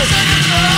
Yes.